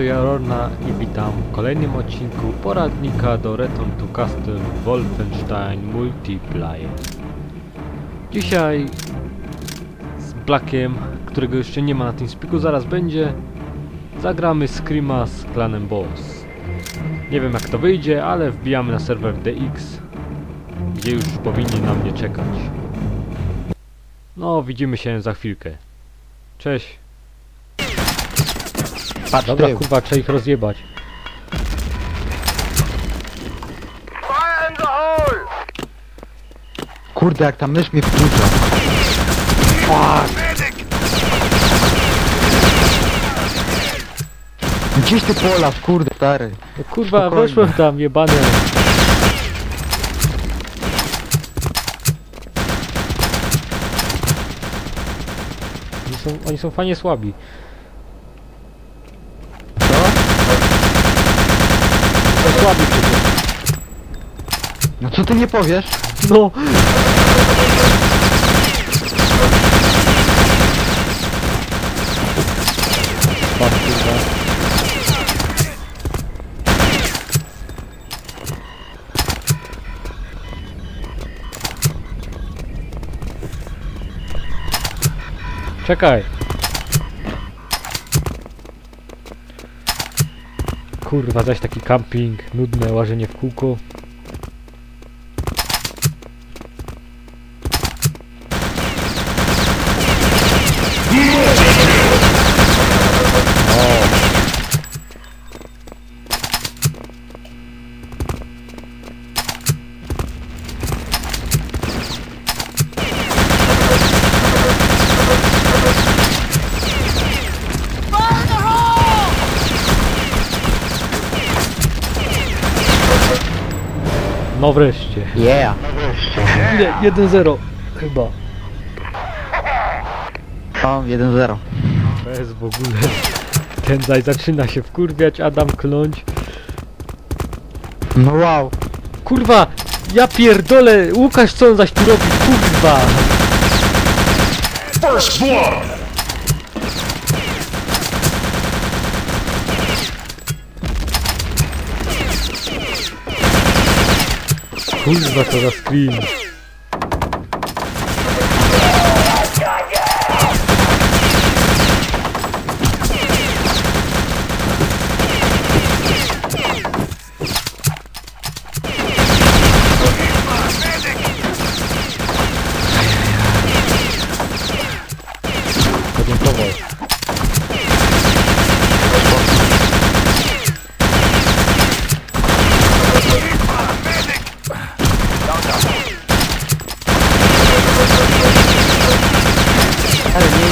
to ja Lorna i witam w kolejnym odcinku poradnika do Return to Castle Wolfenstein Multiplayer. Dzisiaj z Blackiem, którego jeszcze nie ma na tym spiku, zaraz będzie, zagramy Screama z klanem Boss. Nie wiem jak to wyjdzie, ale wbijamy na serwer DX, gdzie już powinni na mnie czekać. No, widzimy się za chwilkę. Cześć. Patrz Dobra, tył. kurwa, trzeba ich rozjebać. Fire in the hole! Kurde, jak ta mysz mnie wkurza. Gdzieś ty polas, kurde, stary. No kurwa, Spokojnie. weszłem tam, jebane. Oni są, oni są fajnie słabi. Co? Są słabi przecież. No co ty nie powiesz? No! Czekaj. Kurwa, zaś taki camping, nudne łażenie w kółko. No wreszcie. Yeah. Nie, 1-0 chyba. O, 1-0. Bez w ogóle. Ten zaj zaczyna się wkurwiać, Adam kląć. No wow. Kurwa! Ja pierdolę! Łukasz co on zaś tu robi? Kurwa! First blood! Kurwa to screen. Podziękował. Ale nie,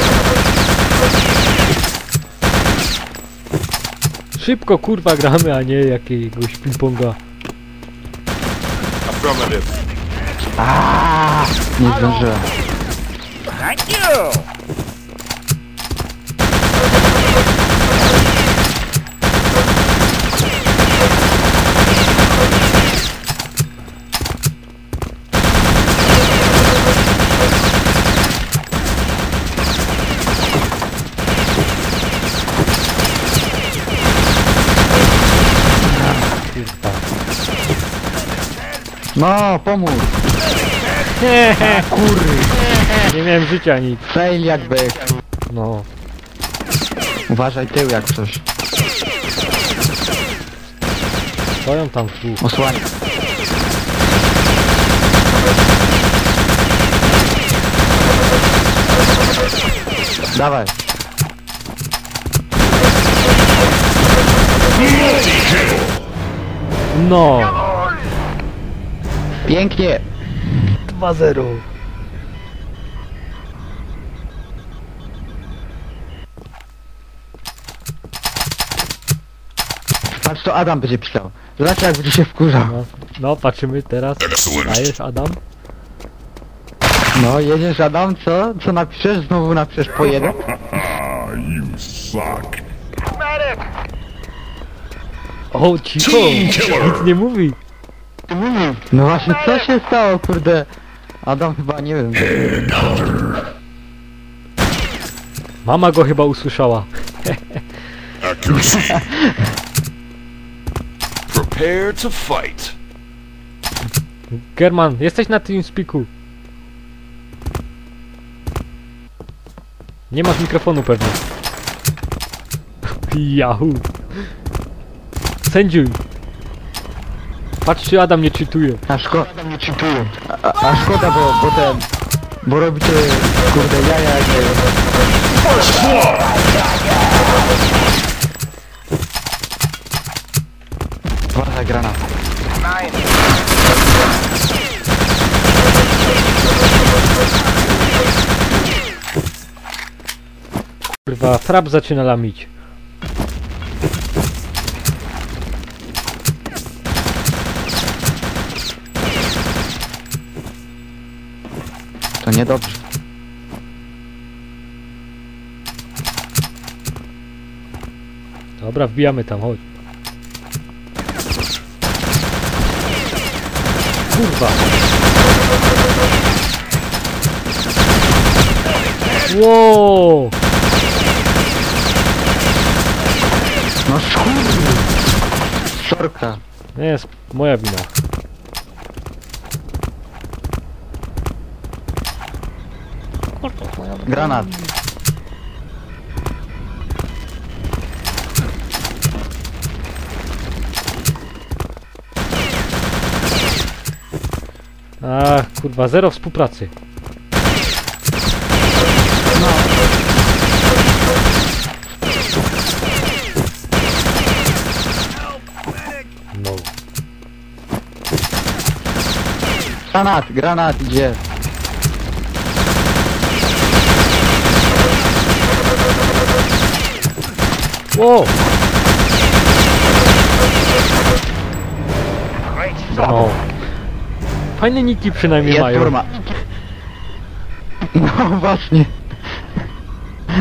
Szybko kurwa gramy, a nie jakiegoś ping-ponga. Affirmative. Aaaa, nie zdążyłem. Thank you! Kurwa. No, pomóż. Hehe, kurry. Nie miałem życia nic. Fail jakby. No. Uważaj tył jak coś. Stoją tam tu. Osłaniaj. Dawaj. No! Pięknie. 2-0. Patrz to Adam będzie pisał. Zobacz jak będzie się wkurzał. No, no, patrzymy teraz. Dajesz Adam? No, jedziesz Adam, co? Co napiszesz? Znowu napiszesz po jeden? you suck. O, cicho! Nic nie mówi. No właśnie, co się stało, kurde? Adam chyba, nie wiem. Mama go chyba usłyszała. Accuracy. Prepare to fight. German, jesteś na TeamSpeaku. Nie masz mikrofonu pewnie. Yahoo. Sędziuj. Patrz czy Adam nie czytuje. A szkoda, a, a szkoda, bo potem, bo robicie, kurde, jaja, nie. Uważaj, granat. Kurwa, frap zaczyna lamić. Niedobrze. Dobra, wbijamy tam, chodź. Kurwa. Wow! No szkurde. Szorka. Nie jest moja wina. Granat. Ach, kurwa, zero współpracy. No. Granat, granat idzie. Wow! No. Fajne niki przynajmniej Jest mają. turma. No właśnie.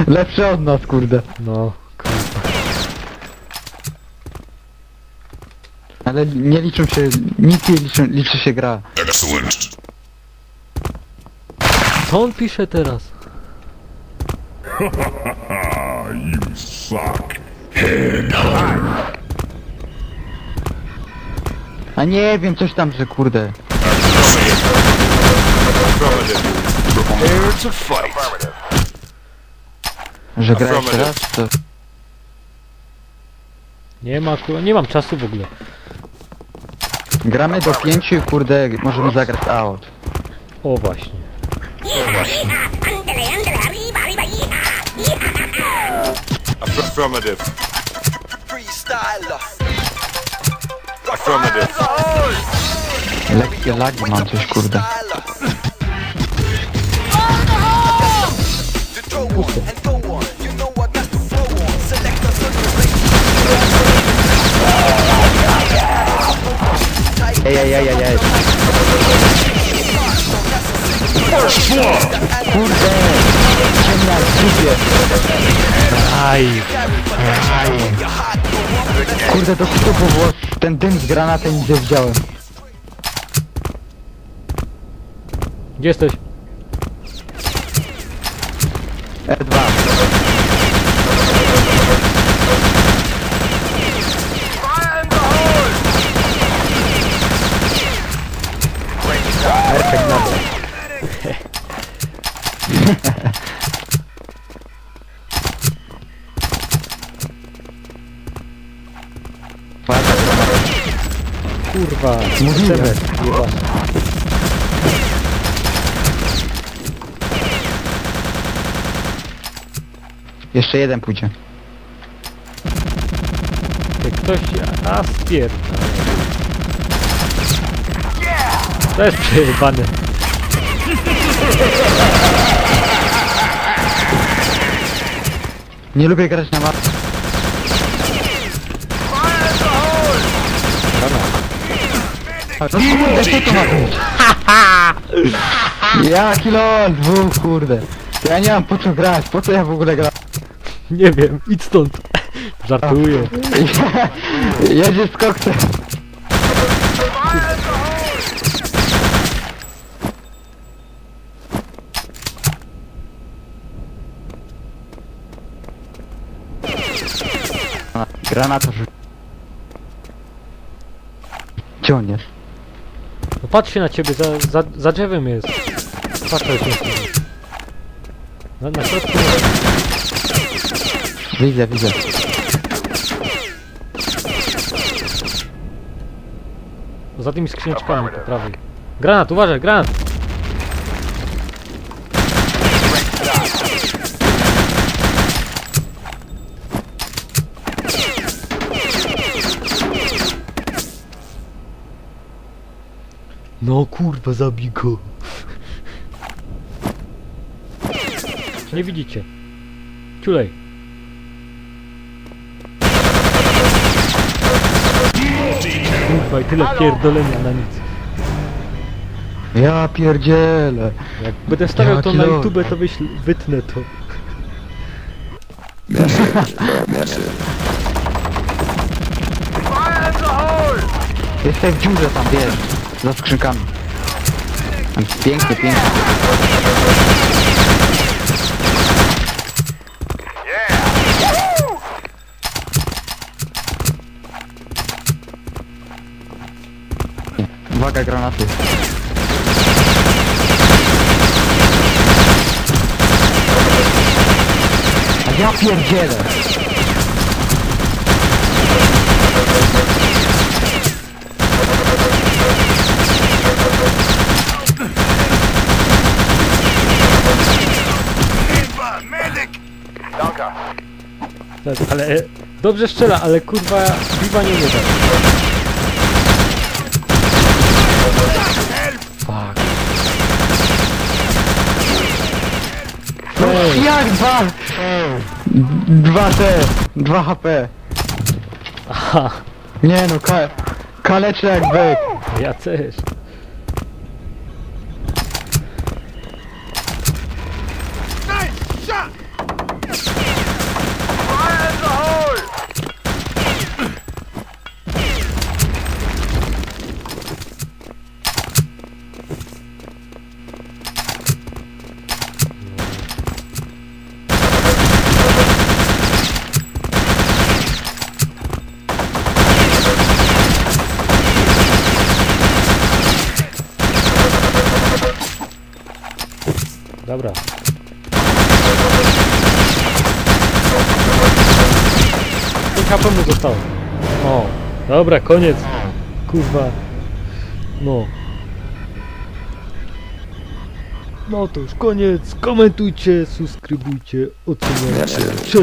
Lepsze od nas, kurde. No, kurwa. Ale nie liczą się, nic nie liczą, liczy się gra. Excellent. Co on pisze teraz? You suck. A nie wiem, coś tam, że kurde. Prepare to fight. Że gra jeszcze raz, to... Nie ma, kurwa, nie mam czasu w ogóle. Gramy do pięciu i kurde, możemy zagrać out. O właśnie. Affirmative. Freestyler. Affirmative. Lekkie lagi mam coś, kurde. Ej, ej, ej, ej, ej. Blood. Kurde! Ciemnia w dupie. Aj! Kurde, to skupu było ten dym z granatem gdzie widziałem. Gdzie jesteś? R2. Perfekt na to. Kurwa. Mówiłem. Jeszcze jeden pójdzie. Jak ktoś... A, spierdala. To jest przejebane. Nie lubię grać na mapie. No kurde, co to ma być? Jaki lol, dwóch kurde. Ja nie mam po co grać, po co ja w ogóle gram? Nie wiem, idź stąd. Żartuję. Jedzie z koksem. Granata rzu... Gdzie on jest? No patrzy na ciebie, za, za, za drzewem jest. Patrz, ale się na, na środku Widzę, widzę. za tymi skrzyneczkami po prawej. Granat, uważaj, granat! No kurwa, zabij go. Nie widzicie. Ciulej. Kurwa i tyle pierdolenia na nic. Ja pierdzielę. Jak będę wstawiał to na Jaki YouTube, to wyśl, wytnę to. Jesteś w dziurze tam, wiesz. Za skrzynkami. Pięknie, pięknie. Uwaga, granaty. Ja pierdzielę. Tak, ale e, dobrze strzela, ale kurwa biwa nie umiera. Fuck. Ej, Jak dwa? Dwa T, dwa HP. aha, Nie no, ka kaleczę jak byk. ja też. Dobra. HP mu zostało. O, dobra, koniec. Kurwa. No. No to już koniec. Komentujcie, subskrybujcie, oceniajcie. Cześć.